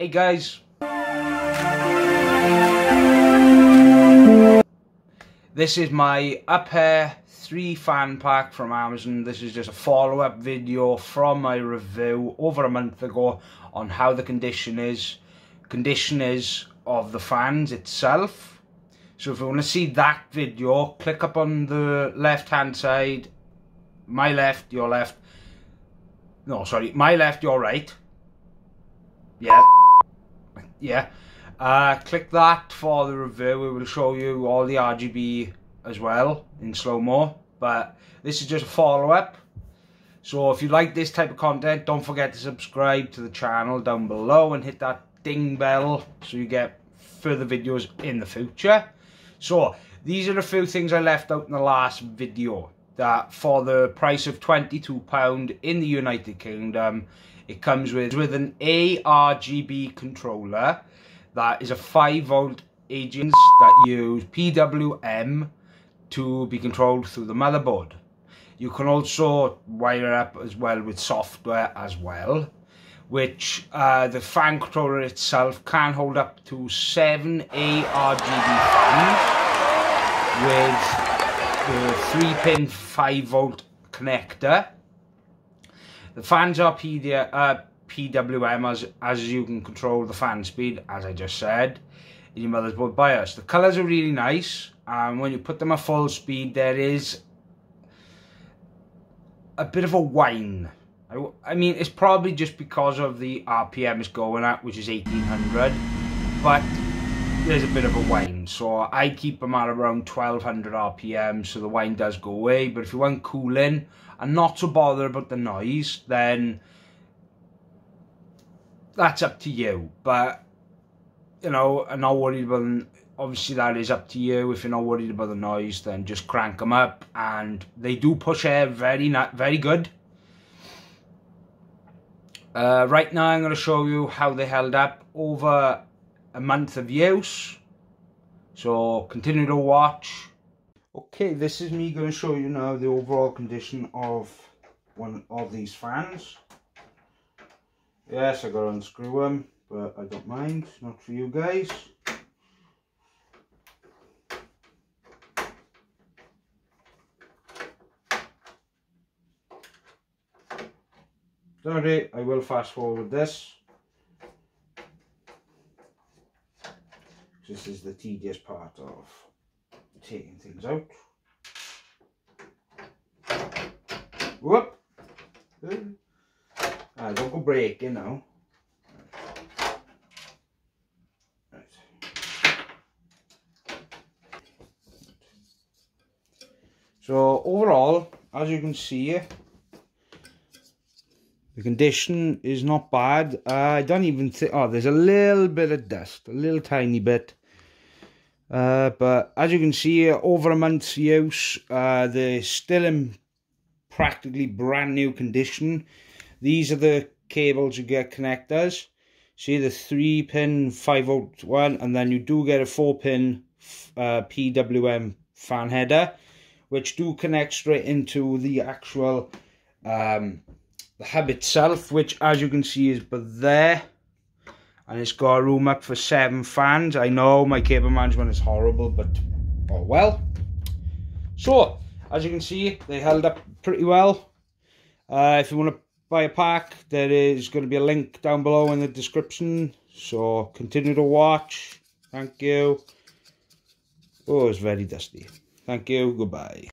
Hey guys. This is my Upper 3 fan pack from Amazon. This is just a follow-up video from my review over a month ago on how the condition is, condition is of the fans itself. So if you want to see that video, click up on the left hand side, my left, your left, no sorry, my left, your right. Yeah, yeah. Uh, click that for the review. We will show you all the RGB as well in slow-mo. But this is just a follow-up. So if you like this type of content, don't forget to subscribe to the channel down below and hit that ding bell so you get further videos in the future. So these are a few things I left out in the last video. That for the price of £22 in the United Kingdom, it comes with, with an ARGB controller that is a 5 volt agents that use PWM to be controlled through the motherboard. You can also wire up as well with software as well, which uh, the fan controller itself can hold up to 7 ARGB fans with the 3 pin 5 volt connector the fans are PD, uh, PWM as, as you can control the fan speed, as I just said, in your motherboard BIOS. The colours are really nice, and when you put them at full speed, there is a bit of a whine. I, I mean, it's probably just because of the RPM it's going at, which is 1800, but there's a bit of a whine. So I keep them at around 1200 RPM, so the whine does go away. But if you want cooling and not to bother about the noise, then that's up to you. But, you know, I'm not worried about, obviously that is up to you. If you're not worried about the noise, then just crank them up. And they do push air very, very good. Uh, right now I'm going to show you how they held up over a month of use. So continue to watch. Okay, this is me going to show you now the overall condition of one of these fans. Yes, I got to unscrew them, but I don't mind. Not for you guys. Sorry, I will fast forward this. This is the tedious part of taking things out. Whoop! Ah, don't go breaking now. Right. So overall, as you can see, the condition is not bad. Uh, I don't even think, oh, there's a little bit of dust, a little tiny bit. Uh, but as you can see, over a month's use, uh, they're still in practically brand new condition. These are the cables you get connectors. See the 3 pin 5 volt one, and then you do get a 4 pin uh, PWM fan header, which do connect straight into the actual um, the hub itself, which as you can see is but there and it's got room up for seven fans. I know my cable management is horrible, but oh well. So, as you can see, they held up pretty well. Uh, if you want to buy a pack, there is going to be a link down below in the description. So, continue to watch. Thank you. Oh, it's very dusty. Thank you. Goodbye.